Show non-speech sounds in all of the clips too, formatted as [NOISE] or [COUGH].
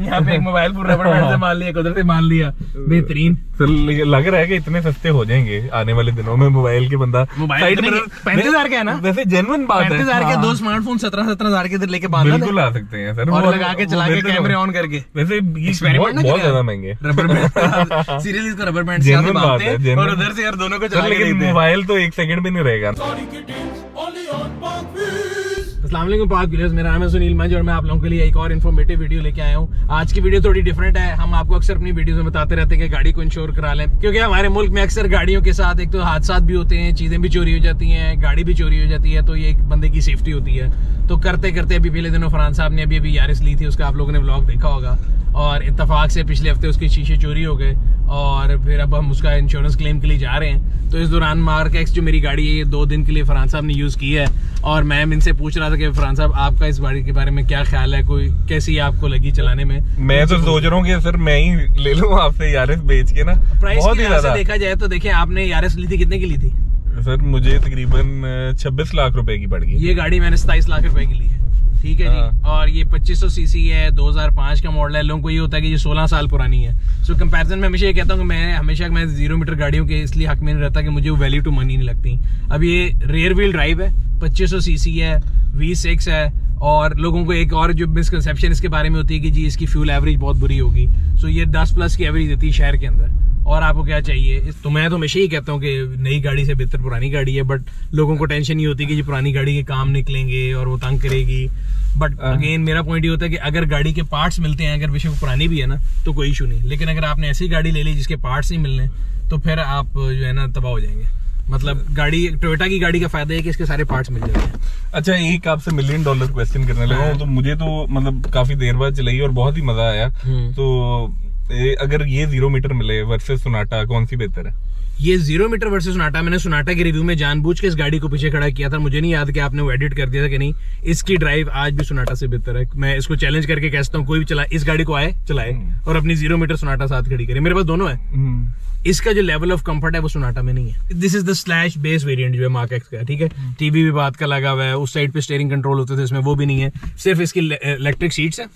यहाँ पे एक मोबाइल पूरा रबड़ बैंड से मान लिया उधर से मान लिया। बेहतरीन। सर लग रहा है कि इतने सस्ते हो जाएँगे आने वाले दिनों में मोबाइल के बंदा। मोबाइल साइड इतने में के- 35,000 का है ना? वैसे जेनुअन बात है। पैंतीस हज़ार के हाँ, दो स्मार्टफ़ोन सत्रह सत्रह हज़ार के इधर लेके बाँध बिल्कुल आ सकते हैं सर। और लगा के चला के कैमरे ऑन करके। वैसे बहुत? ज़्यादा महँगे रबर बैंड सीरियसली इसको रबर बैंड से बात है, और उधर से यार दोनों को चला के लेकिन मोबाइल तो एक सेकंड भी नहीं रहेगा। वालेकुम पाक व्यूअर्स मेरा नाम है सुनील मंज और मैं आप लोगों के लिए एक और इन्फॉर्मेटिव वीडियो लेके आया हूँ। आज की वीडियो थोड़ी डिफरेंट है। हम आपको अक्सर अपनी वीडियोस में बताते रहते हैं कि गाड़ी को इंश्योर करा लें। क्योंकि हमारे मुल्क में अक्सर गाड़ियों के साथ एक तो हादसा भी होते हैं, चीज़ें भी चोरी हो जाती हैं, गाड़ी भी चोरी हो जाती है तो ये एक बंदे की सेफ्टी होती है। तो करते करते अभी पिछले दिनों फरहान साहब ने अभी अभी यारिस ली थी, उसका आप लोगों ने ब्लॉग देखा होगा। और इतफाक से पिछले हफ़्ते उसके शीशे चोरी हो गए और फिर अब हम उसका इंश्योरेंस क्लेम के लिए जा रहे हैं। तो इस दौरान मार्क एक्स जो मेरी गाड़ी है, ये दो दिन के लिए फरहान साहब ने यूज़ की है। और मैं इनसे पूछ रहा था कि फरहान साहब आपका इस गाड़ी के बारे में क्या ख्याल है? कोई कैसी आपको लगी चलाने में? मैं तो सोच रहा हूँ कि सर मैं ही ले लूँ आपसे यारिस बेच के ना। प्राइस बहुत ही ज़्यादा। देखा जाए तो देखिए आपने यारिस ली थी कितने की ली थी? सर मुझे तकरीबन छब्बीस लाख रुपए की पड़ गई। ये गाड़ी मैंने सताईस लाख रुपए की ली है। ठीक है जी? हाँ। और ये 2500 सीसी है 2005 का मॉडल है। लोगों को ये होता है कि ये 16 साल पुरानी है। सो कंपैरिजन में हमेशा ये कहता हूँ कि मैं हमेशा मैं ज़ीरो मीटर गाड़ियों के इसलिए हक में नहीं रहता कि मुझे वो वैल्यू टू मनी नहीं लगती। अब ये रेयर व्हील ड्राइव है। 2500 सीसी है वी सिक्स है और लोगों को एक और जो मिसकंसेप्शन इसके बारे में होती है कि जी इसकी फ्यूल एवरेज बहुत बुरी होगी। सो ये 10 प्लस की एवरेज देती है शहर के अंदर। और आपको क्या चाहिए? तो मैं तो हमेशा ही कहता हूँ कि नई गाड़ी से बेहतर पुरानी गाड़ी है बट लोगों को टेंशन नहीं होती है कि जी पुरानी गाड़ी के काम निकलेंगे और वो तंग करेगी। बट हाँ। अगेन मेरा पॉइंट ये होता है कि अगर गाड़ी के पार्ट्स मिलते हैं अगर बेशक पुरानी भी है ना तो कोई इशू नहीं। लेकिन अगर आपने ऐसी गाड़ी ले ली जिसके पार्ट्स नहीं मिलने तो फिर आप जो है ना तबाह हो जाएँगे। मतलब गाड़ी टोयोटा की गाड़ी का फ़ायदा है कि इसके सारे पार्ट्स मिल जाते हैं अच्छा एक आपसे मिलियन डॉलर क्वेश्चन करने लगा हाँ। तो मुझे तो मतलब काफ़ी देर बाद चलाई और बहुत ही मज़ा आया हम्म। तो ए, अगर ये ज़ीरो मीटर मिले वर्सेस सोनाटा कौन सी बेहतर है ये ज़ीरो मीटर वर्सेस सोनाटा मैंने सोनाटा के रिव्यू में जानबूझ के इस गाड़ी को पीछे खड़ा किया था। मुझे नहीं याद कि आपने वो एडिट कर दिया था कि नहीं। इसकी ड्राइव आज भी सोनाटा से बेहतर है। मैं इसको चैलेंज करके कहता हूँ कोई भी चला इस गाड़ी को आए चलाए और अपनी ज़ीरो मीटर सोनाटा साथ खड़ी करे। मेरे पास दोनों है। हम्म, इसका जो लेवल ऑफ़ कंफर्ट है वो सोनाटा में नहीं है। This is the slash base variant जो है मार्क एक्स का ठीक है? टीवी भी बात का लगा हुआ है उस साइड पे स्टेयरिंग कंट्रोल होते थे इसमें वो भी नहीं है। सिर्फ़ इसकी इलेक्ट्रिक सीट्स है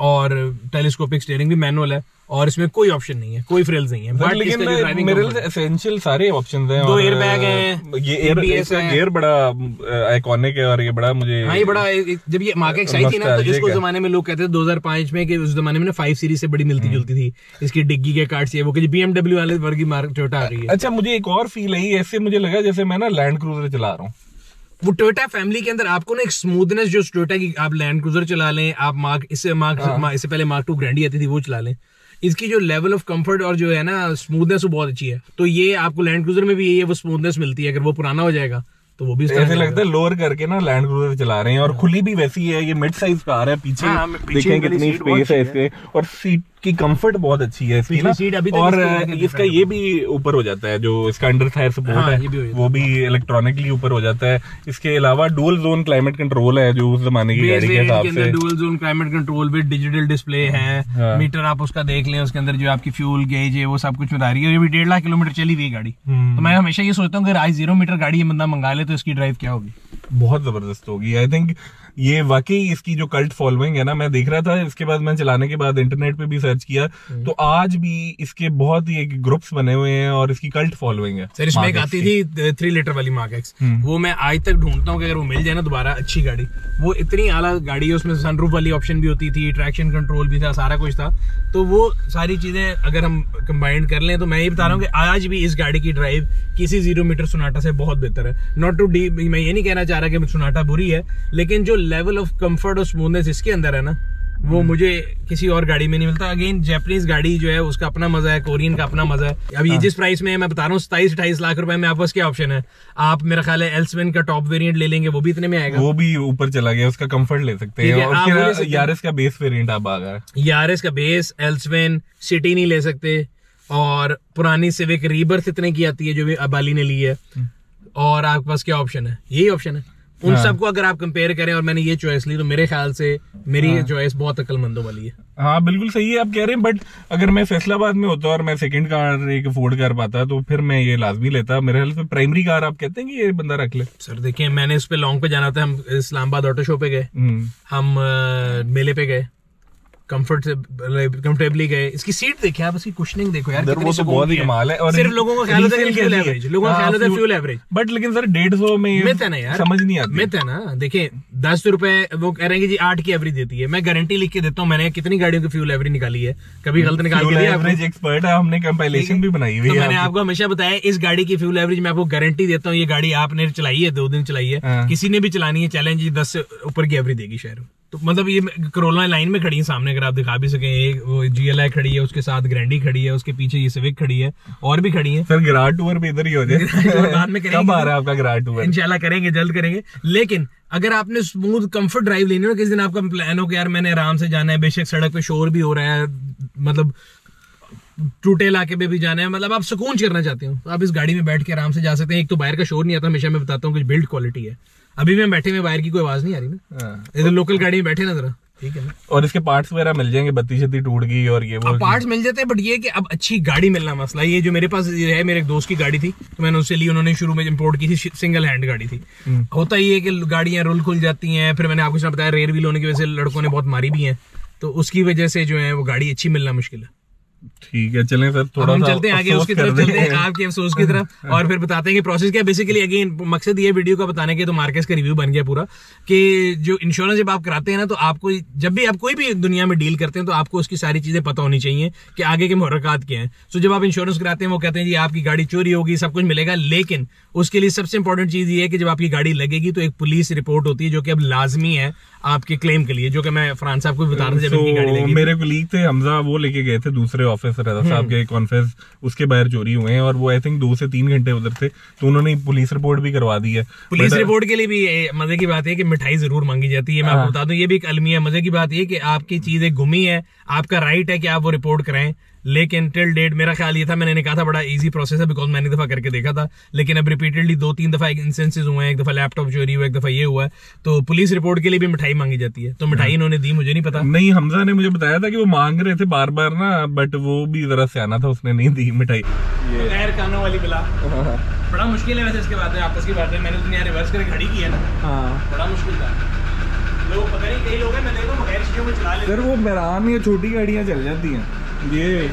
और टेलीस्कोपिक स्टेयरिंग भी मैनुअल है। और इसमें कोई ऑप्शन नहीं है कोई फ्रिल्स नहीं है। But लेकिन मेरे है- एसेंशियल सारे ऑप्शंस हैं दो और, airbag हैं, ये एयर है। गियर बड़ा आइकॉनिक है और ये बड़ा मुझे हाँ ये बड़ा जब ये मार्क एक्स आई थी ना तो इसको जमाने में लोग कहते थे 2005 में कि उस जमाने में ना 5 सीरीज़ से बड़ी मिलती जुलती थी। इसकी डिग्गी के कार्ड्स ये वो कि बीएमडब्ल्यू वाले वर्गी मार्क टोयोटा आ रही है। अच्छा मुझे एक और फील आई ऐसे मुझे लगा जैसे मैं ना लैंड क्रूजर चला रहा हूँ। वो टोयोटा फैमिली के अंदर आपको ना एक स्मूथनेस जो टोयोटा की आप लैंड क्रूजर चला लें आप मार्क इससे मार्क हाँ। इससे पहले मार्क टू ग्रैंडी आती थी वो चला लें। इसकी जो लेवल ऑफ़ कंफर्ट और जो है ना स्मूथनेस वो बहुत अच्छी है। तो ये आपको लैंड क्रूजर में भी यही है वो स्मूथनेस मिलती है। अगर वो पुराना हो जाएगा तो वो भी इस ऐसे लगता है लोअर करके ना लैंड क्रूजर चला रहे हैं और खुली भी वैसी है ये मिड साइज़ कार है पीछे हाँ, पीछे देखें कितनी स्पेस है इसके। और सीट की कंफर्ट बहुत अच्छी है इसकी ना? सीट अभी और इसका ये भी ऊपर हो जाता है जो इसका अंडर थायर सपोर्ट हाँ, है भी वो भी इलेक्ट्रॉनिकली ऊपर हो जाता है। इसके अलावा डुअल जोन क्लाइमेट कंट्रोल है जो उस जमाने की गाड़ी के हिसाब से। Dual zone climate control with digital display है हाँ। मीटर आप उसका देख लें उसके अंदर जो आपकी फ्यूल गेज है वो सब कुछ बता रही है। ये भी डेढ़ लाख किलोमीटर चली हुई गाड़ी। हम्म। तो मैं हमेशा ये सोचता हूँ कि आज ज़ीरो मीटर गाड़ी बंदा मंगा ले तो इसकी ड्राइव क्या होगी? बहुत ज़बरदस्त होगी। आई थिंक ये वाकई इसकी जो कल्ट फॉलोइंग है ना मैं देख रहा था इसके बाद मैं चलाने के बाद इंटरनेट पे भी सर्च किया। हम्म। तो आज भी इसके बहुत ही ग्रुप्स बने हुए हैं और इसकी कल्ट फॉलोइंग है। सर इसमें एक आती थी थ्री लीटर वाली मार्क एक्स हम्म। वो मैं आज तक ढूंढता हूँ कि अगर वो मिल जाए ना दोबारा अच्छी गाड़ी। वो इतनी आला गाड़ी है उसमें सनरूफ वाली ऑप्शन भी होती थी ट्रैक्शन कंट्रोल भी था सारा कुछ था। तो वो सारी चीज़ें अगर हम कंबाइंड कर लें तो मैं ये बता रहा हूँ कि आज भी इस गाड़ी की ड्राइव किसी ज़ीरो मीटर सोनाटा से बहुत बेहतर है। नॉट टू डी मैं ये नहीं कहना चाह रहा कि सोनाटा बुरी है लेकिन जो लेवल ऑफ़ कंफर्ट और स्मूथनेस इसके अंदर है ना वो मुझे किसी और गाड़ी में नहीं मिलता। अगेन जैपनीज गाड़ी जो है उसका अपना मज़ा है कोरियन का अपना मज़ा है। अब ये जिस प्राइस में है मैं बता रहा हूँ सताईस अट्ठाईस लाख रुपए में आपके पास क्या ऑप्शन है। आप मेरा ख्याल है एल्सवेन का टॉप वेरिएंट ले लेंगे वो भी इतने में आएगा। वो भी ऊपर चला गया उसका कंफर्ट ले सकते हैं। है, और हैं। यारिस का बेस वेरिएंट आप आ गया यारिस का बेस एल्सवेन सिटी नहीं ले सकते। और पुरानी सिविक रीबर्थ इतने की आती है जो भी अबाली ने ली है। और आपके पास क्या ऑप्शन है? यही ऑप्शन है। उन हाँ। सबको अगर आप कंपेयर करें और मैंने ये चॉइस ली तो मेरे ख्याल से मेरी चॉइस बहुत अक्लमंदों वाली है। हाँ बिल्कुल सही है आप कह रहे हैं बट अगर मैं फैसलाबाद में होता और मैं सेकंड कार एक अफोर्ड कर पाता तो फिर मैं ये लाजमी लेता। मेरे ख्याल से प्राइमरी कार आप कहते हैं कि ये बंदा रख ले। सर देखिए मैंने इस पे लॉन्ग पे जाना था हम इस्लामाबाद ऑटो शो पे गए। हम्म, हम मेले पे गए। कंफर्ट से कंफर्टेबली गए। इसकी सीट देखिए आप इसकी कुशनिंग देखो यार वो तो बहुत ही कमाल है और सिर्फ़ लोगों को ख्याल होता है फ्यूल एवरेज लोगों का हाँ, ख्याल होता है फ्यूल एवरेज बट लेकिन सर डेढ़ सौ में मिथ है ना यार। समझ नहीं आती। मिथ है ना? देखिए दस रुपए वो कह रहे हैं जी आठ की एवरेज देती है। मैं गारंटी लिख के देता हूँ मैंने कितनी गाड़ियों की फ्यूल एवरेज निकाली है? कभी गलत निकाल के? एवरेज एक्सपर्ट है हमने कंपाइलेशन भी बनाई हुई तो है मैंने आपको। हमेशा बताया इस गाड़ी की फ्यूल एवरेज मैं आपको गारंटी देता हूँ ये गाड़ी आपने चलाई है दो दिन चलाई है। हाँ। किसी ने भी चलानी है चैलेंज दस से ऊपर की एवरेज देगी शहर तो मतलब ये करोला लाइन में खड़ी है सामने अगर आप दिखा भी सके एक वो जीएलआई खड़ी है उसके साथ ग्रैंडी खड़ी है उसके पीछे ये सिविक खड़ी है और भी खड़ी है। सर गिराट टूर भी इधर ही हो टूर [LAUGHS] बाद में जाए करेंगे। कब आ रहा है आपका गिराट टूर इंशाल्लाह करेंगे जल्द करेंगे। लेकिन अगर आपने स्मूथ कंफर्ट ड्राइव लेनी हो किसी दिन आपका प्लान हो कि यार मैंने आराम से जाना है बेशक सड़क पे शोर भी हो रहा है मतलब टूटे इलाके में भी जाना है मतलब आप सुकून करना चाहते हो तो आप इस गाड़ी में बैठ के आराम से जा सकते हैं। एक तो बाहर का शोर नहीं आता हमेशा मैं बताता हूँ कुछ बिल्ड क्वालिटी है। अभी भी हम बैठे में बाहर की कोई आवाज़ नहीं आ रही ना। हाँ। इधर लोकल गाड़ी में बैठे ना जरा। ठीक है ना? और इसके पार्ट्स वगैरह मिल जाएँगे बत्ती छत्ती टूट गई और ये वो पार्ट्स मिल जाते हैं बट ये कि अब अच्छी गाड़ी मिलना मसला। है। ये जो मेरे पास है मेरे एक दोस्त की गाड़ी थी तो मैंने उससे ली उन्होंने शुरू में इम्पोर्ट की थी सिंगल हैंड गाड़ी थी। होता ही है कि गाड़ियाँ रुल खुल जाती हैं फिर मैंने आपको बताया रेयर व्हील होने की वजह से लड़कों ने बहुत मारी भी है तो उसकी वजह से जो है वो गाड़ी अच्छी मिलना मुश्किल है। ठीक है चलें सर थोड़ा हम सा चलते हैं आगे उसकी तरफ़ चलते हैं आपके अफसोस की तरफ़ [LAUGHS] और फिर बताते हैं कि प्रोसेस क्या बेसिकली अगेन मकसद ये वीडियो का बताने के तो मार्केट का रिव्यू बन गया पूरा कि जो इंश्योरेंस जब आप कराते हैं ना तो आपको जब भी आप कोई भी दुनिया में डील करते हैं तो आपको उसकी सारी चीज़ें पता होनी चाहिए कि आगे के मुहरकत क्या है। सो जब आप इंश्योरेंस कराते हैं वो कहते हैं जी आपकी गाड़ी चोरी होगी सब कुछ मिलेगा। लेकिन उसके लिए सबसे इंपॉर्टेंट चीज़ ये है कि जब आपकी गाड़ी लगेगी तो एक पुलिस रिपोर्ट होती है जो कि अब लाजमी है आपके क्लेम के लिए जो कि मैं फ्रांस साहब को भी बता रहा था जब मेरे कुलीग थे हमजा वो लेके गए थे दूसरे ऑफ़िस रजा हम्म। साहब के कॉन्फ्रेंस उसके बाहर चोरी हुए हैं और वो आई थिंक दो से तीन घंटे उधर थे तो उन्होंने पुलिस रिपोर्ट भी करवा दी है पुलिस रिपोर्ट के लिए भी मज़े की बात है कि मिठाई ज़रूर मांगी जाती है मैं आपको बता दूँ ये भी एक अलमी है मज़े की बात ये कि आपकी चीज़ें एक गुमी है आपका राइट है कि आप वो रिपोर्ट कराएँ। लेकिन टिल डेट मेरा ख्याल ये था मैंने ने कहा था बड़ा इजी प्रोसेस है बिकॉज़ मैंने दफ़ा करके देखा था। लेकिन अब रिपीटेडली दो तीन दफ़ा इंस्टेंसेस हुए हैं एक दफ़ा लैपटॉप चोरी हुआ एक दफ़ा ये हुआ। है तो पुलिस रिपोर्ट के लिए भी मिठाई मांगी जाती है। तो मिठाई इन्होंने दी मुझे नहीं पता। नहीं हमजा ने मुझे बताया था कि वो मांग रहे थे बार बार ना बट वो भी जरा सियाना था उसने नहीं दी मिठाई। गैर कानों वाली बिला। बड़ा मुश्किल है वैसे इसके बाद में आपस की बात। है मैंने दुनिया रिवर्स करके खड़ी की है ना। हाँ। बड़ा मुश्किल था। लोग पता नहीं कई लोग हैं मैं देखो बगैर चीज़ों में चला लेते सर वो मैरान या छोटी गाड़ियाँ चल जाती हैं। ये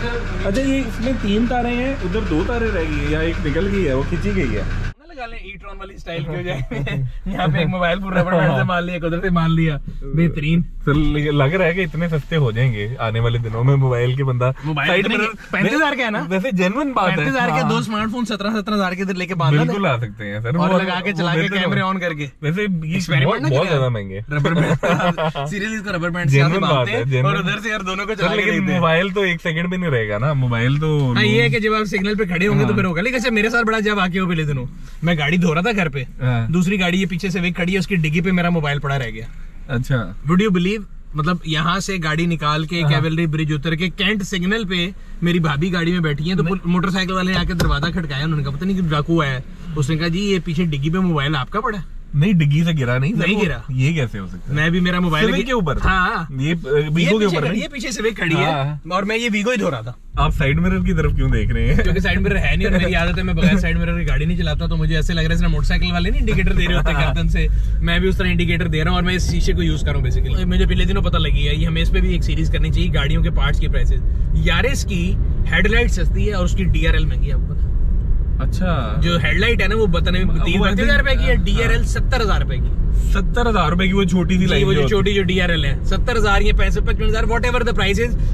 अच्छा ये इसमें तीन तारे हैं उधर दो तारे रह गई है या एक निकल गई है वो खिंची गई है? वाली स्टाइल की हो जाए [LAUGHS] यहाँ पे एक मोबाइल पूरा बैंड से मान लिया उधर से मान लिया। बेहतरीन। सर लग- रहा है कि इतने सस्ते हो जाएँगे आने वाले दिनों में मोबाइल के बंदा। मोबाइल साइड कितने में के? 35,000 का है ना? वैसे बात है। पैंतीस हज़ार के हाँ, दो स्मार्टफ़ोन सत्रह सत्रह हज़ार के लेके बाँध बिल्कुल आ सकते हैं सर। और लगा के चला के कैमरे ऑन करके। वैसे बहुत ज़्यादा महँगे रबर बैंड सीरियसली इसको रबर बैंड से बांधते हैं और उधर से यार दोनों को चला के हैं। मोबाइल तो एक सेकंड भी नहीं रहेगा ना। मोबाइल तो हाँ ये है कि जब आप सिग्नल पे खड़े होंगे तो फिर होगा। लेकिन अच्छा मेरे साथ बड़ा जब आके हो पहले दिनों। मैं गाड़ी धो रहा था घर पे हाँ, दूसरी गाड़ी ये पीछे से वे खड़ी है उसकी डिग्गी पे मेरा मोबाइल पड़ा रह गया। अच्छा। वुड यू बिलीव मतलब यहाँ से गाड़ी निकाल के कैवलरी ब्रिज उतर के कैंट सिग्नल पे मेरी भाभी गाड़ी में बैठी है तो मोटरसाइकिल वाले आके दरवाज़ा खटकाया उन्होंने कहा पता नहीं कि डाकू आया है। उसने कहा जी ये पीछे डिग्गी पे मोबाइल आपका पड़ा नहीं डिग्गी से गिरा नहीं नहीं गिरा। ये कैसे हो सकता है? मैं भी मेरा मोबाइल के ऊपर? हाँ। ये ये वीगो के ऊपर है पीछे से वे खड़ी है। हाँ। और मैं ये वीगो ही धो रहा था। आप साइड मिरर की तरफ़ क्यों देख रहे हैं? क्योंकि साइड मिरर है नहीं और मेरी आदत है मैं बगैर साइड मिरर की गाड़ी नहीं चलाता तो मुझे ऐसे लग रहा है जैसे मोटरसाइकिल वाले नहीं इंडिकेटर दे रहे होते हैं। गर्दन से। मैं भी उस तरह इंडिकेटर दे रहा हूँ और मैं इस शीशे को यूज़ कर रहा हूँ बेसिकली मुझे पिछले दिनों पता लगी है ये हमें इस पे भी एक सीरीज़ करनी चाहिए गाड़ियों के पार्ट्स की प्राइसेस यारिस की हेडलाइट सस्ती है और उसकी डीआरएल महँगी है आपको पता अच्छा। जो हेडलाइट है ना वो बताने में बत्तीस हज़ार रुपए की है डीआरएल सत्तर हज़ार रुपए की। सत्तर हज़ार रुपए की वो छोटी सी लाइन वो जो छोटी जो डीआरएल है सत्तर हज़ार ये पैंसठ पचपन हज़ार वॉट एवर द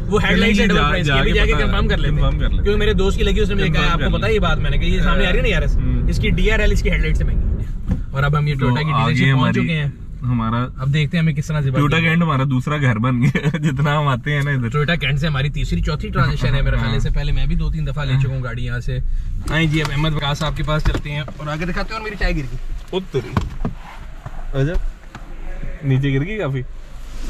वो हेडलाइट डबल प्राइस की जाके अभी जाके पता- कंफर्म कर लेते हैं। क्योंकि मेरे दोस्त की लगी उसने मुझे कहा आपको पता है ये बात मैंने कही ये सामने आ रही है ना यार हम्म। इसकी डीआरएल इसकी हेडलाइट से महँगी है। और अब हम ये टोयोटा की डीलरशिप पहुँच चुके हैं। हमारा अब देखते हैं हमें किस तरह से टोयोटा कैंट हमारा दूसरा घर बन गया जितना हम आते हैं ना इधर। टोयोटा कैंट से हमारी तीसरी चौथी ट्रांजेक्शन है मेरे ख्याल से। पहले मैं भी दो तीन दफ़ा ले चुका हूँ गाड़ी यहाँ से। आई जी अब अहमद वकास साहब के पास चलते हैं। और आगे दिखाते हैं और मेरी चाय गिर गई। उत्तरी। नीचे गिर गई काफ़ी?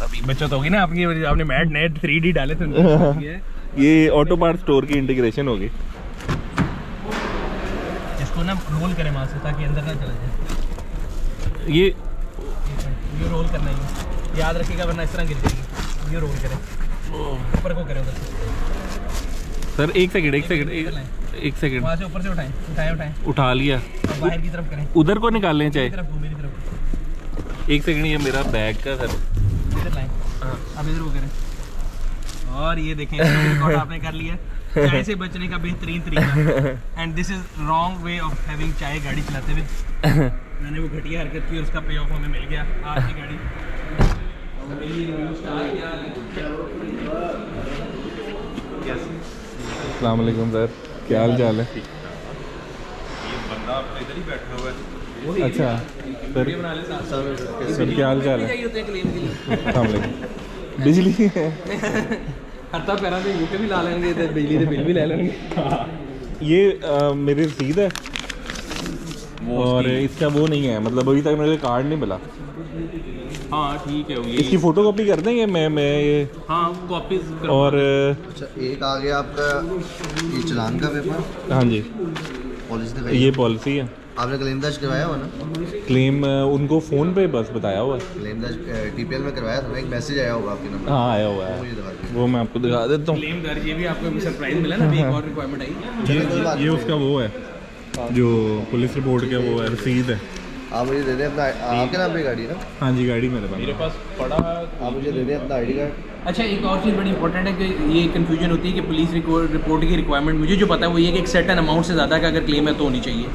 अभी बचत होगी ना आपकी आपने मैट नेट थ्री डी डाले थे [LAUGHS] ये ऑटो पार्ट स्टोर की इंटीग्रेशन होगी। इसको ना रोल करें वहाँ से ताकि अंदर ना चला जाए। ये ये रोल करना है। याद रखिएगा वरना इस तरह गिर जाएगी। ये रोल करें। ऊपर को करें उधर सर एक सेकंड एक सेकंड एक, सेकंड वहाँ से ऊपर से उठाएँ। उठाएँ उठाएँ। उठा लिया। बाहर की तरफ़ करें। उधर को निकाल लें चाहे। मेरी तरफ़ एक सेकंड ये मेरा बैग का सर। इधर लाएँ। हाँ। अब इधर को करें। और ये देखें रिकॉर्ड आपने कर लिया। चाय से बचने का बेहतरीन तरीका। And this is wrong way of having chai गाड़ी चलाते हुए। मैंने वो घटिया हरकत की और उसका पे ऑफ़ हमें मिल गया आपकी गाड़ी। सर क्या हाल चाल है? अच्छा सर सर क्या हाल चाल है अस्सलाम वालेकुम बिजली है ਹੱਤਾ ਪੈਰਾਂ ਦੇ ਯੂਕੇ ਵੀ ਲਾ ਲੈਣਗੇ ਤੇ ਬਿਜਲੀ ਦੇ ਬਿੱਲ ਵੀ ਲੈ ਲੈਣਗੇ [LAUGHS] ये अ, मेरी रसीद है और इसका वो नहीं है मतलब अभी तक मेरे कार्ड नहीं मिला हाँ ठीक है इसकी फोटो कॉपी कर देंगे मैं मैं ये हाँ कॉपीज और अ, अच्छा एक आ गया आपका ये चलान का पेपर हाँ जी पॉलिसी दिखाई ये पॉलिसी है। आपने क्लेम दर्ज करवाया हुआ ना? क्लेम उनको फ़ोन पे बस बताया हुआ क्लेम दर्ज टीपीएल में करवाया था एक मैसेज आया होगा आपके नंबर हाँ आया हुआ है। वो मैं आपको दिखा देता हूँ। क्लेम दर्ज ये भी आपको सरप्राइज़ मिला ना एक और रिक्वायरमेंट आई। ये ये उसका वो है जो पुलिस रिपोर्ट का वो है रसीद है। आप मुझे दे दें अपना आपके नाम पे गाड़ी है ना? हाँ जी गाड़ी मेरे पास। है। पास पड़ा आप मुझे दे दें अपना आईडी कार्ड अच्छा एक और चीज़ बड़ी इंपॉर्टेंट है कि ये कन्फ्यूज़न होती है कि पुलिस रिपोर्ट की रिक्वायरमेंट मुझे जो पता है वो ये कि एक सर्टन अमाउंट से ज़्यादा का अगर क्लेम है तो होनी चाहिए।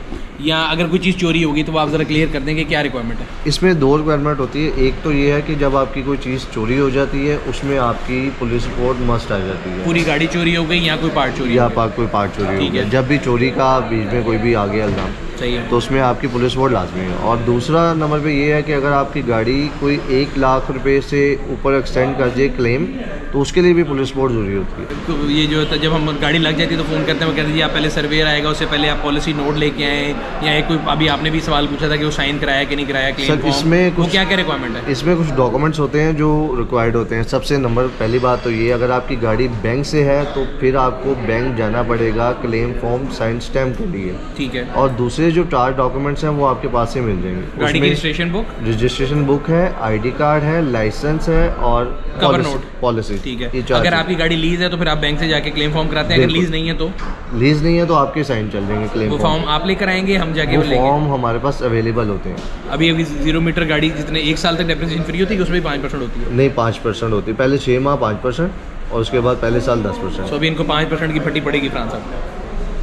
या अगर कोई चीज़ चोरी होगी तो वो आप ज़रा क्लियर कर देंगे क्या रिक्वायरमेंट है। इसमें दो रिक्वायरमेंट होती है। एक तो ये है कि जब आपकी कोई चीज़ चोरी हो जाती है उसमें आपकी पुलिस रिपोर्ट मस्ट आ जाती है। पूरी गाड़ी चोरी हो गई या कोई पार्ट चोरी या आपका कोई पार्ट चोरी हो गया। जब भी चोरी का बीच में कोई भी आ गया इल्ज़ाम तो उसमें आपकी पुलिस रिपोर्ट लाजमी है। और दूसरा नंबर पे ये है कि अगर आपकी गाड़ी कोई एक लाख रुपए से ऊपर एक्सटेंड कर दिए क्लेम तो उसके लिए भी पुलिस रिपोर्ट ज़रूरी होती है। तो ये जो होता है जब हम गाड़ी लग जाती है तो फ़ोन करते हैं वो कहते हैं जी आप पहले सर्वेयर आएगा उससे पहले आप पॉलिसी नोट लेके आए या एक कोई अभी आपने भी सवाल पूछा था कि वो साइन कराया कि नहीं कराया क्लेम सर, इसमें कुछ- क्या क्या रिक्वायरमेंट है? इसमें कुछ डॉक्यूमेंट्स होते हैं जो रिक्वायर्ड होते हैं। सबसे नंबर पहली बात तो ये अगर आपकी गाड़ी बैंक से है तो फिर आपको बैंक जाना पड़ेगा क्लेम फॉर्म साइन स्टैम्प के लिए। ठीक है। और दूसरे जो चार डॉक्यूमेंट्स हैं वो आपके पास से मिल जाएँगे। गाड़ी की रजिस्ट्रेशन बुक रजिस्ट्रेशन बुक है आईडी कार्ड है लाइसेंस है और Cover note। पॉलिसी ठीक है। अगर आपकी गाड़ी लीज है तो फिर आप बैंक से जाके क्लेम फॉर्म कराते हैं। अगर लीज नहीं है तो? लीज नहीं है तो आपके साइन चल जाएँगे क्लेम वो फॉर्म आप लेकर आएँगे हम जाके वो फॉर्म हमारे पास अवेलेबल होते हैं। अभी अभी ज़ीरो मीटर गाड़ी जितने एक साल तक डेप्रिसिएशन फ्री होती है उसमें पाँच परसेंट होती है? नहीं पाँच परसेंट होती है। पहले छः माह पाँच परसेंट और उसके बाद पहले साल दस परसेंट सो अभी इनको पाँच परसेंट की फटी पड़ेगी फ्रांस साहब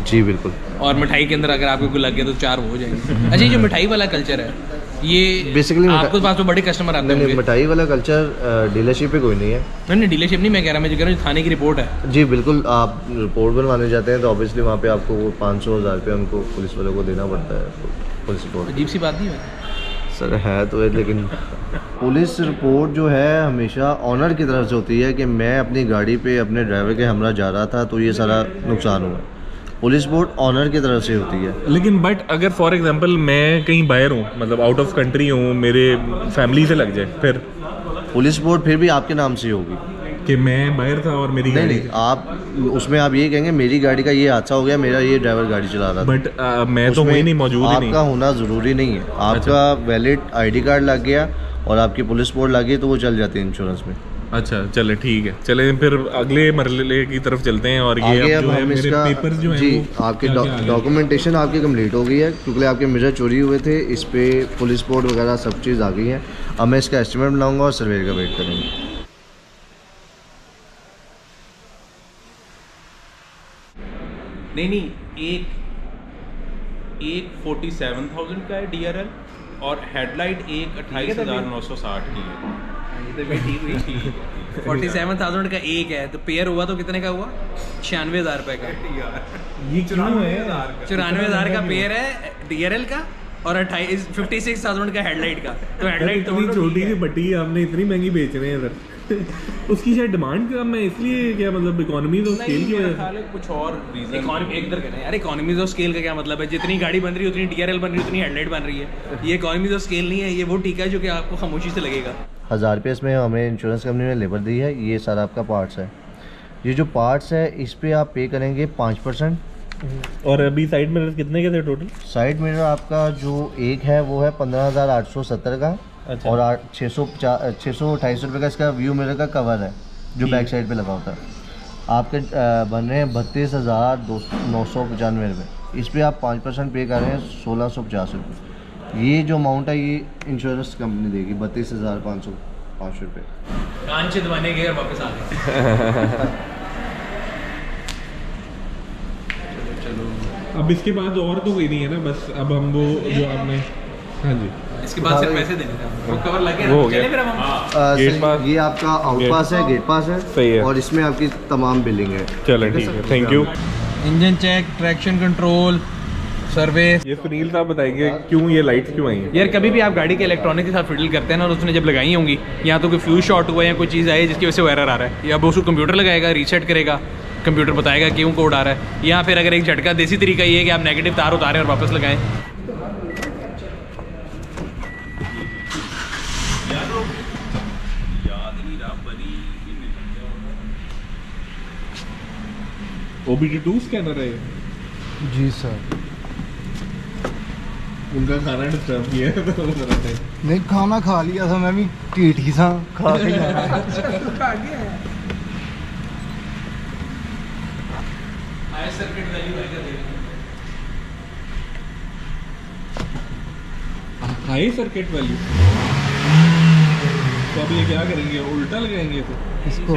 जी बिल्कुल। और मिठाई के अंदर अगर आपको कोई लग गया तो चार वो हो जाएँगे। अच्छा ये जो मिठाई वाला कल्चर है ये मिठा- आपके पास तो बड़े कस्टमर आते नहीं मिठाई वाला कल्चर डीलरशिप पे कोई नहीं है। नहीं नहीं डीलरशिप नहीं मैं कह रहा मैं जो कह रहा हूँ थाने की रिपोर्ट है। जी बिल्कुल आप रिपोर्ट बनवाने जाते हैं तो ऑब्वियसली वहाँ पे आपको वो पाँच सौ हज़ार रुपये उनको पुलिस वालों को देना पड़ता है पुलिस रिपोर्ट अजीब सी बात नहीं है? सर है तो है लेकिन पुलिस रिपोर्ट जो है हमेशा ऑनर की तरफ़ से होती है कि मैं अपनी गाड़ी पे अपने ड्राइवर के हमरा जा रहा था तो ये सारा नुकसान हुआ। पुलिस रिपोर्ट ऑनर की तरफ़ से होती है। लेकिन बट अगर फॉर एग्जांपल मैं कहीं बाहर हूँ मतलब आउट ऑफ़ कंट्री हूँ मेरे फैमिली से लग जाए फिर? पुलिस रिपोर्ट फिर भी आपके नाम से होगी। कि मैं बाहर था और मेरी नहीं गाड़ी नहीं आप उसमें आप ये कहेंगे मेरी गाड़ी का ये हादसा हो गया मेरा ये ड्राइवर गाड़ी चला रहा था। बट मैं तो वही नहीं मौजूद ही आपका नहीं। अच्छा। होना ज़रूरी नहीं है। आपका वैलिड आईडी कार्ड लग गया और आपकी पुलिस बोर्ड लग गई तो वो चल जाती है इंश्योरेंस में। अच्छा चले ठीक है। चले फिर अगले मरले की तरफ़ चलते हैं और ये आगे अब जो है मेरे इसका पेपर जो है जी आपके डॉक्यूमेंटेशन आपकी कंप्लीट हो गई है क्योंकि आपके मिरर चोरी हुए थे इस पे पुलिस रिपोर्ट वगैरह सब चीज़ आ गई है। अब मैं इसका एस्टिमेट बनाऊँगा और सर्वे का वेट करेंगे। नहीं नहीं एक एक फोर्टी सेवन थाउज़ेंड का है डीआरएल और हेडलाइट एक अट्ठाईस हज़ार नौ सौ साठ की है। फोर्टी सेवन थाउज़ेंड का एक है तो पेयर हुआ तो कितने का हुआ? छियानवे हज़ार रुपए का। ये चौरानवे हज़ार का। पेयर है डीआरएल का और अट्ठाईस फिफ्टी सिक्स थाउज़ेंड का हेडलाइट का। तो [LAUGHS] हेडलाइट तो छोटी सी पट्टी हमने इतनी महँगी बेच रहे हैं इधर। [LAUGHS] उसकी शायद डिमांड कम है इसलिए क्या मतलब इकोनॉमी तो स्केल की वजह से? कुछ और रीजन इकोनॉमी इधर कह रहे हैं यार इकोनॉमीज ऑफ़ स्केल का क्या मतलब है? जितनी गाड़ी बन रही है उतनी डीआरएल बन रही है उतनी हेडलाइट बन रही है। ये इकोनॉमीज ऑफ़ स्केल नहीं है ये वो टीका है जो कि आपको खामोशी से लगेगा। हज़ार रुपये इसमें हमें इंश्योरेंस कंपनी ने लेबर दी है ये सारा आपका पार्ट्स है। ये जो पार्ट्स है इस पर आप पे करेंगे पाँच परसेंट। और अभी साइड मिरर कितने के थे टोटल साइड मिरर आपका जो एक है वो है पंद्रह हज़ार आठ सौ सत्तर का। अच्छा। और आठ छः सौ छः सौ अट्ठाईस रुपये का इसका व्यू मिरर का कवर है जो बैक साइड पे लगा होता है। आपके बन रहे हैं बत्तीस हज़ार दो नौ सौ पचानवे रुपये इस पर आप पाँच परसेंट पे कर रहे हैं सोलह सौ पचास रुपये ये जो अमाउंट है ये इंश्योरेंस कंपनी देगी बत्तीस हज़ार पाँच सौ पाँच सौ रुपये कान चिदवाने गए वापस आ गए। [LAUGHS] अब इसके बाद और तो कोई नहीं है ना बस अब हम वो जो आपने हाँ जी। इसके बाद सिर्फ़ पैसे देने थे वो कवर लगे वो हो गया। Gate pass. ये आपका आउट पास है गेट पास है। सही है। और इसमें आपकी तमाम बिलिंग है। चलें ठीक है thank you engine check traction control service ये सुनील साहब बताएँगे क्यों ये लाइट्स क्यों आई हैं? यार कभी भी आप गाड़ी के इलेक्ट्रॉनिक के साथ फिडल करते हैं ना और उसने जब लगाई होंगी या तो कोई फ्यूज शॉर्ट हुआ या कोई चीज़ आई है जिसकी वजह से वो एरर आ रहा है या उसको कंप्यूटर लगाएगा रीसेट करेगा कंप्यूटर बताएगा क्यों कोड आ रहा है या फिर अगर एक झटका देसी तरीका ये है कि आप नेगेटिव तार उतारें और वापस लगाएँ। ओबीडी टू स्कैनर है जी सर। उनका खाना डिस्टर्ब किया है तो है। नहीं खाना खा लिया था मैं भी ढीठ ही। था खा के ही। हाई सर्किट वैल्यू तो अब ये क्या करेंगे? उल्टा लगाएँगे तो इसको।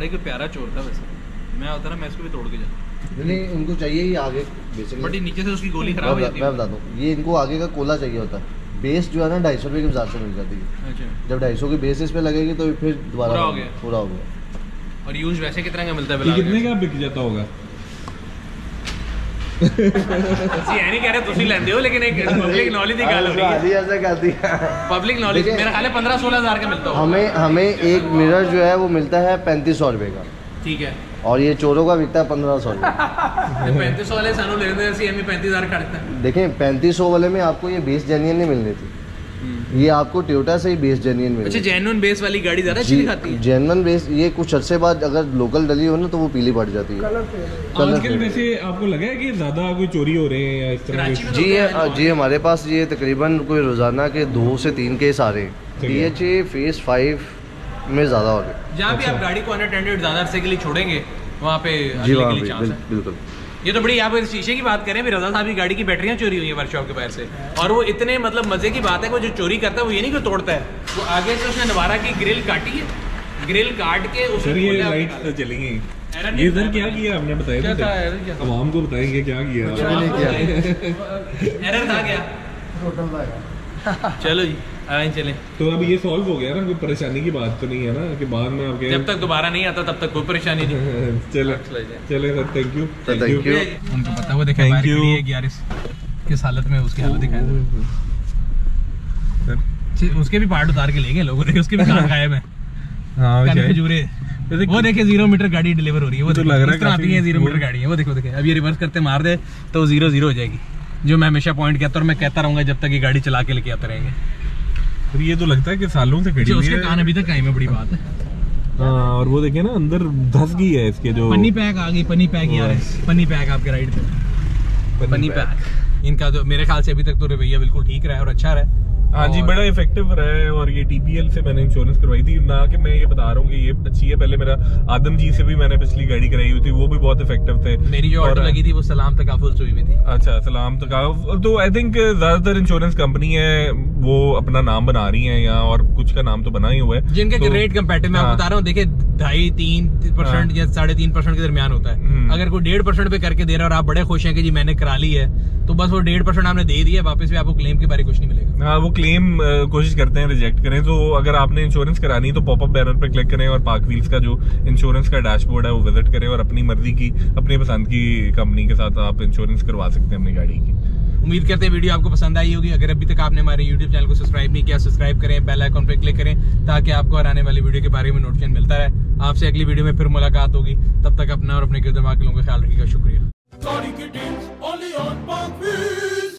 बड़े के प्यारा चोर था वैसे। मैं होता ना मैं इसको भी तोड़ के जाता। नहीं उनको चाहिए ही आगे बेसिकली बट नीचे से उसकी गोली खराब हो जाती है। मैं बता दूँ ये इनको आगे का कोला चाहिए होता है। बेस जो है ना ढाई सौ रुपये की बाज़ार से मिल जाती है। अच्छा। जब ढाई सौ की बेस इस पे लगेगी तो फिर दोबारा पूरा हो गया। पूरा हो गया। और यूज़ वैसे कितना का मिलता है कितने का बिक जाता होगा? [LAUGHS] जी कह रहे कर पब्लिक नॉलेज मेरा ख्याल है पंद्रह सोलह हज़ार का मिलता होगा। हमें हमें एक मिरर जो है वो मिलता है पैंतीस सौ का। ठीक है। और ये चोरों का बिकता है पंद्रह सौ [LAUGHS] पैंतीस वाले सानू पैंतीस हज़ार देखें पैंतीस सौ वाले में आपको ये बीस जेन्यन नहीं मिलनी थी। ये आपको टोयोटा से ही बेस जेन्यन मिल अच्छा जेन्युइन बेस वाली गाड़ी ज़्यादा अच्छी दिखाती है? जेनवन बेस ये कुछ अरसे बाद अगर लोकल डली हो ना तो वो पीली पड़ जाती है। कलर आजकल वैसे आपको लगा है कि ज़्यादा कोई चोरी हो रहे हैं या इस तरह जी तो जी हमारे पास ये तकरीबन कोई रोज़ाना के दो से तीन केस आ रहे हैं। D. H A phase five में ज़्यादा हो रहे हैं। जहाँ भी अच्छा। आप गाड़ी को अनअटेंडेड ज़्यादा अरसे के लिए छोड़ेंगे वहाँ पे जी वहाँ बिल्कुल। ये तो बड़ी आप इस शीशे की बात करें भी रजा साहब की गाड़ी की बैटरियाँ चोरी हुई हैं वर्कशॉप के बाहर से। और वो इतने मतलब मज़े की बात है कि वो जो चोरी करता है वो ये नहीं कि तोड़ता है। वो आगे से उसने नवारा की ग्रिल काटी है। ग्रिल काट के उसने। तो चली गई। ये सर क्या किया? आपने बताया क्या तो था, था? को बताएँगे क्या किया। एरर था क्या? [LAUGHS] चलो जी आए चले। तो अब ये सॉल्व हो गया ना कोई परेशानी की बात तो नहीं है ना कि बाद में आपके जब तक दोबारा नहीं आता तब तक कोई परेशानी नहीं। [LAUGHS] चले चले sir thank you thank you। उनको पता वो देखा। खड़ी है ग्यारह किस हालत में उसकी हालत दिखाया सर। उसके भी पार्ट उतार के ले गए लोगों ने उसके भी कान गायब है। [LAUGHS] हाँ कान। खजूरे वैसे वो देखे ज़ीरो मीटर गाड़ी डिलीवर हो रही है वो तो लग रहा है इस तरह आती काफ़ी है ज़ीरो मीटर गाड़ी है वो देखो देखो अब ये रिवर्स करते मार दे तो ज़ीरो ज़ीरो हो जाएगी। जो मैं हमेशा पॉइंट कहता हूँ और मैं कहता रहूँगा जब तक ये गाड़ी चला के लेके आते रहेंगे। फिर ये तो लगता है कि सालों से खड़ी उसके कान अभी तक आई में बड़ी बात है। हाँ और वो देखिए ना अंदर धस गई है इसके जो पन्नी पैक आ गई पन्नी पैक यार पन्नी पैक आपके राइड पे। पन्नी पैक। इनका तो मेरे ख्याल से अभी तक तो रवैया बिल्कुल ठीक रहा है और अच्छा रहा है। हाँ जी बड़ा इफ़ेक्टिव रहा है और ये टीपीएल से मैंने इंश्योरेंस करवाई थी। ना कि मैं ये बता रहा हूँ कि ये अच्छी है। पहले मेरा आदम जी से भी मैंने पिछली गाड़ी कराई हुई थी वो भी बहुत इफ़ेक्टिव थे। मेरी जो ऑर्डर लगी थी वो सलाम तकाफुल हुई हुई थी। अच्छा सलाम तो कहा तो आई थिंक ज़्यादातर इंश्योरेंस कंपनी है वो अपना नाम बना रही है यहाँ और कुछ का नाम तो बना ही हुआ है। जिनके तो- रेट कंपेटिव मैं हाँ। बता रहा हूँ देखिए ढाई तीन परसेंट हाँ। या साढ़े तीन परसेंट के दरमियान होता है। हम्म। अगर कोई डेढ़ परसेंट पे करके दे रहा है और आप बड़े खुश हैं कि जी मैंने करा ली है तो बस वो डेढ़ परसेंट आपने दे दिया वापस भी आपको क्लेम के बारे कुछ नहीं मिलेगा। हाँ वो क्लेम कोशिश करते हैं रिजेक्ट करें। तो अगर आपने इंश्योरेंस करानी है तो पॉपअप बैनर पर क्लिक करें और पार्क व्हील्स का जो इंश्योरेंस का डैशबोर्ड है वो विज़िट करें और अपनी मर्ज़ी की अपनी पसंद की कंपनी के साथ आप इंश्योरेंस करवा सकते हैं अपनी गाड़ी की। उम्मीद करते हैं वीडियो आपको पसंद आई होगी। अगर अभी तक आपने हमारे यूट्यूब चैनल को सब्सक्राइब नहीं किया सब्सक्राइब करें बेल आइकॉन पर क्लिक करें ताकि आपको हर आने वाली वीडियो के बारे में नोटिफिकेशन मिलता रहे। आपसे अगली वीडियो में फिर मुलाकात होगी। तब तक अपना और अपने गिरदमा के लोगों का ख्याल रखिएगा। शुक्रिया।